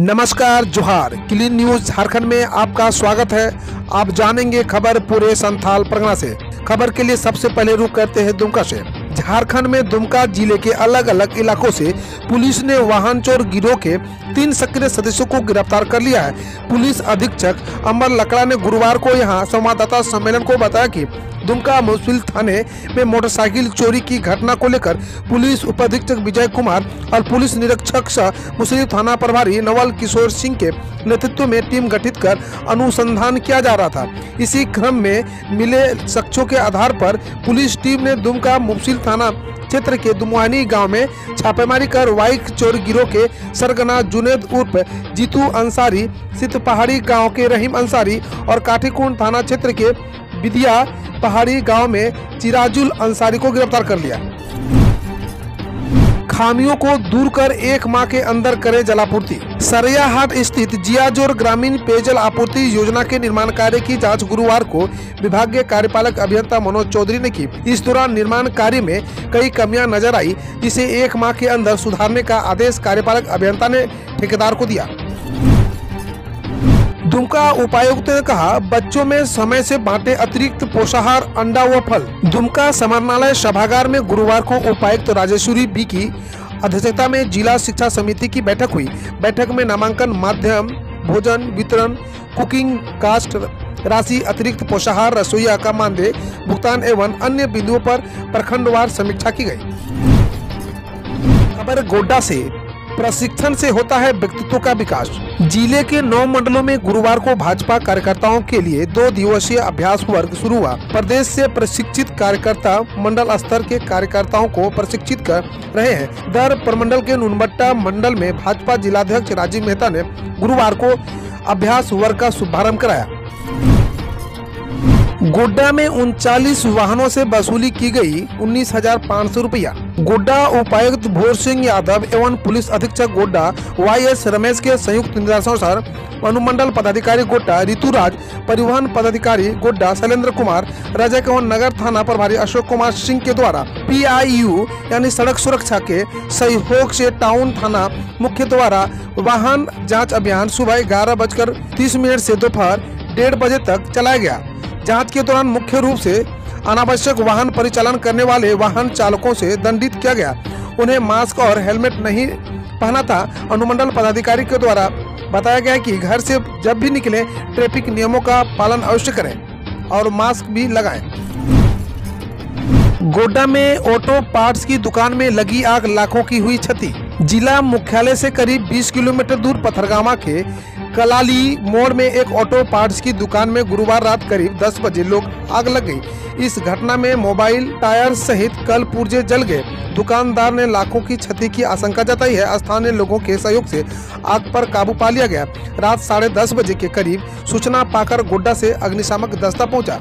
नमस्कार, जोहार। Clean news Jharkhand में आपका स्वागत है। आप जानेंगे खबर पूरे संथाल परगना से। खबर के लिए सबसे पहले रुख करते हैं दुमका से। झारखंड में दुमका ज़िले के अलग अलग इलाकों से पुलिस ने वाहन चोर गिरोह के तीन सक्रिय सदस्यों को गिरफ़्तार कर लिया है। पुलिस अधीक्षक अमर लकड़ा ने गुरुवार को यहाँ संवाददाता सम्मेलन को बताया कि दुमका मुफसिल थाने में मोटरसाइकिल चोरी की घटना को लेकर पुलिस उपाधीक्षक विजय कुमार और पुलिस निरीक्षक सह थाना प्रभारी नवल किशोर सिंह के नेतृत्व में टीम गठित कर अनुसंधान किया जा रहा था। इसी क्रम में मिले साक्ष्यों के आधार पर पुलिस टीम ने दुमका मुफसिल थाना क्षेत्र के दुमुहानी गाँव में छापेमारी कर वाइक चोर गिरोह के सरगना जुनेद उर्फ़ जीतू अंसारी, सित पहाड़ी गाँव के रहीम अंसारी और काठीकुंड थाना क्षेत्र के विदिया पहाड़ी गाँव में चिराजुल अंसारी को गिरफ़्तार कर लिया। खामियों को दूर कर एक माह के अंदर करे जलापूर्ति। सरियाहाट स्थित जियाजोर ग्रामीण पेयजल आपूर्ति योजना के निर्माण कार्य की जाँच गुरुवार को विभागीय कार्यपालक अभियंता मनोज चौधरी ने की। इस दौरान निर्माण कार्य में कई कमियाँ नज़र आई, जिसे एक माह के अंदर सुधारने का आदेश कार्यपालक अभियंता ने ठेकेदार को दिया। दुमका उपायुक्त ने कहा, बच्चों में समय से बांटे अतिरिक्त पोषाहार, अंडा व फल। दुमका समरणालय सभागार में गुरुवार को उपायुक्त राजेश्वरी बी की अध्यक्षता में जिला शिक्षा समिति की बैठक हुई। बैठक में नामांकन, माध्यम, भोजन, वितरण, कुकिंग, कास्ट राशि, अतिरिक्त पोषाहार, रसोईया का मानदेय, भुगतान एवं अन्य बिंदुओं पर प्रखंडवार समीक्षा की गई। खबर गोड्डा से प्रशिक्षण से होता है व्यक्तित्व का विकास। ज़िले के नौ मंडलों में गुरुवार को भाजपा कार्यकर्ताओं के लिए दो दिवसीय अभ्यास वर्ग शुरू हुआ। प्रदेश से प्रशिक्षित कार्यकर्ता मंडल स्तर के कार्यकर्ताओं को प्रशिक्षित कर रहे हैं। दर प्रमंडल के नुनबट्टा मंडल में भाजपा जिलाध्यक्ष राजीव मेहता ने गुरुवार को अभ्यास वर्ग का शुभारंभ कराया। गोड्डा में उनचालीस वाहनों से वसूली की गई उन्नीस हज़ार पाँच सौ रूपया। गोड्डा उपायुक्त भोर सिंह यादव एवं पुलिस अधीक्षक गोड्डा वाई एस रमेश के संयुक्त निर्देशानुसार अनुमंडल पदाधिकारी गोड्डा, ऋतुराज, परिवहन पदाधिकारी गोड्डा, शैलेंद्र कुमार रजक एवं नगर थाना प्रभारी अशोक कुमार सिंह के द्वारा पीआईयू यानी सड़क सुरक्षा के सहयोग से टाउन थाना मुख्य द्वारा वाहन जाँच अभियान सुबह ग्यारह बजकर तीस मिनट से दोपहर डेढ़ बजे तक चलाया गया। जाँच के दौरान मुख्य रूप से अनावश्यक वाहन परिचालन करने वाले वाहन चालकों से दंडित किया गया। उन्हें मास्क और हेलमेट नहीं पहना था, अनुमंडल पदाधिकारी के द्वारा बताया गया कि घर से जब भी निकले, ट्रैफ़िक नियमों का पालन अवश्य करें और मास्क भी लगाएँ। गोड्डा में ऑटो पार्ट्स की दुकान में लगी आग, लाखों की हुई क्षति। जिला मुख्यालय से करीब 20 किलोमीटर दूर पथरगामा के कलाली मोड़ में एक ऑटो पार्ट्स की दुकान में गुरुवार रात करीब 10 बजे लोग आग लग गई। इस घटना में मोबाइल टायर सहित कल पुर्जे जल गए। दुकानदार ने लाखों की क्षति की आशंका जताई है। स्थानीय लोगों के सहयोग से आग पर काबू पा लिया गया। रात साढ़े दस बजे के करीब सूचना पाकर गोड्डा से अग्निशामक दस्ता पहुँचा।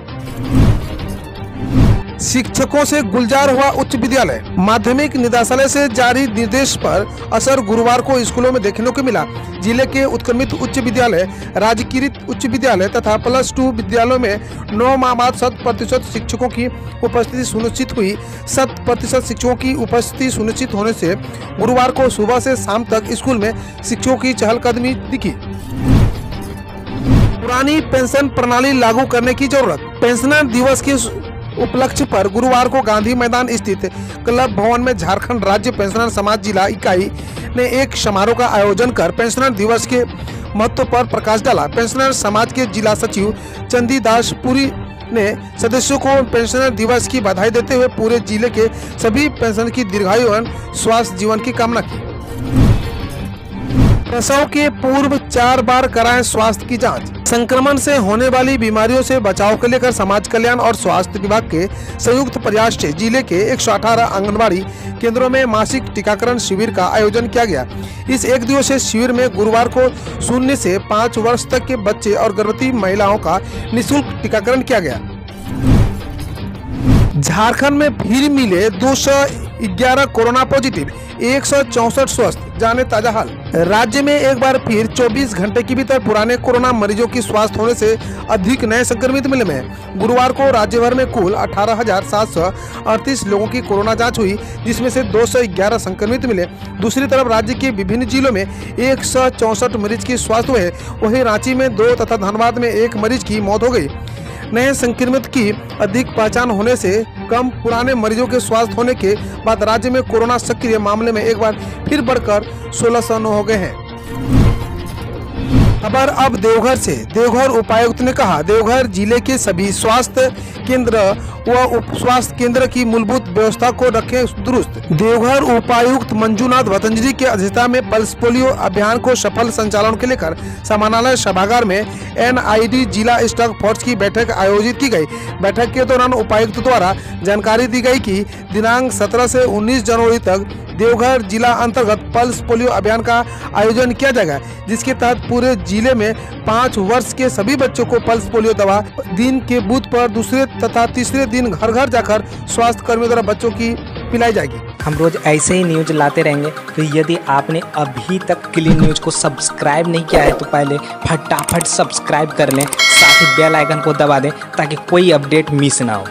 शिक्षकों से गुलजार हुआ उच्च विद्यालय। माध्यमिक निदेशालय से जारी निर्देश पर असर गुरुवार को स्कूलों में देखने को मिला। ज़िले के उत्क्रमित उच्च विद्यालय राजकीय उच्च विद्यालय तथा प्लस टू विद्यालयों में नौ माह बाद शत प्रतिशत शिक्षकों की उपस्थिति सुनिश्चित हुई। शत प्रतिशत शिक्षकों की उपस्थिति सुनिश्चित होने से गुरुवार को सुबह से शाम तक स्कूल में शिक्षकों की चहलकदमी दिखी। पुरानी पेंशन प्रणाली लागू करने की ज़रूरत। पेंशनर दिवस के उपलक्ष्य पर गुरुवार को गांधी मैदान स्थित क्लब भवन में झारखंड राज्य पेंशनर समाज जिला इकाई ने एक समारोह का आयोजन कर पेंशनर दिवस के महत्व पर प्रकाश डाला। पेंशनर समाज के जिला सचिव चंदी दास पुरी ने सदस्यों को पेंशनर दिवस की बधाई देते हुए पूरे ज़िले के सभी पेंशन की दीर्घायु एवं स्वास्थ्य जीवन की कामना की। प्रसव के पूर्व चार बार कराएँ स्वास्थ्य की जाँच। संक्रमण से होने वाली बीमारियों से बचाव को लेकर समाज कल्याण और स्वास्थ्य विभाग के संयुक्त प्रयास से ज़िले के 118 आंगनबाड़ी केंद्रों में मासिक टीकाकरण शिविर का आयोजन किया गया। इस एक दिवसीय शिविर में गुरुवार को शून्य से पाँच वर्ष तक के बच्चे और गर्भवती महिलाओं का निःशुल्क टीकाकरण किया गया। झारखंड में फिर मिले दो कोरोना पॉजिटिव। एक स्वस्थ, जाने ताज़ा हाल। राज्य में एक बार फिर 24 घंटे के भीतर पुराने कोरोना मरीजों की स्वास्थ्य होने से अधिक नए संक्रमित मिले में गुरुवार को राज्य भर में कुल अठारह लोगों की कोरोना जाँच हुई, जिसमें से 211 संक्रमित मिले। दूसरी तरफ़ राज्य के विभिन्न जिलों में एक मरीज़ की स्वास्थ्य हुए वहीं रांची में दो तथा धनबाद में एक मरीज़ की मौत हो गई। नए संक्रमित की अधिक पहचान होने से कम पुराने मरीजों के स्वास्थ्य होने के बाद राज्य में कोरोना सक्रिय मामले में एक बार फिर बढ़कर सोलह सौ हो गए हैं। खबर अब देवघर से। देवघर उपायुक्त ने कहा, देवघर ज़िले के सभी स्वास्थ्य केंद्र व उप स्वास्थ्य केंद्र की मूलभूत व्यवस्था को रखे दुरुस्त। देवघर उपायुक्त मंजूनाथ वतंजरी के अध्यक्षता में पल्स पोलियो अभियान को सफल संचालन के लेकर समानालय सभागार में एनआईडी जिला स्टाफ फोर्स की बैठक आयोजित की गई। बैठक के दौरान उपायुक्त द्वारा जानकारी दी गई कि दिनांक 17 से 19 जनवरी तक देवघर जिला अंतर्गत पल्स पोलियो अभियान का आयोजन किया जाएगा, जिसके तहत पूरे ज़िले में पाँच वर्ष के सभी बच्चों को पल्स पोलियो दवा दिन के बूथ पर दूसरे तथा तीसरे दिन घर घर जाकर स्वास्थ्य कर्मियों द्वारा बच्चों की पिलाई जाएगी। हम रोज ऐसे ही न्यूज़ लाते रहेंगे। तो यदि आपने अभी तक क्लीन न्यूज़ को सब्सक्राइब नहीं किया है तो पहले फटाफट सब्सक्राइब कर लें। साथ ही बेल आइकन को दबा दें, ताकि कोई अपडेट मिस ना हो।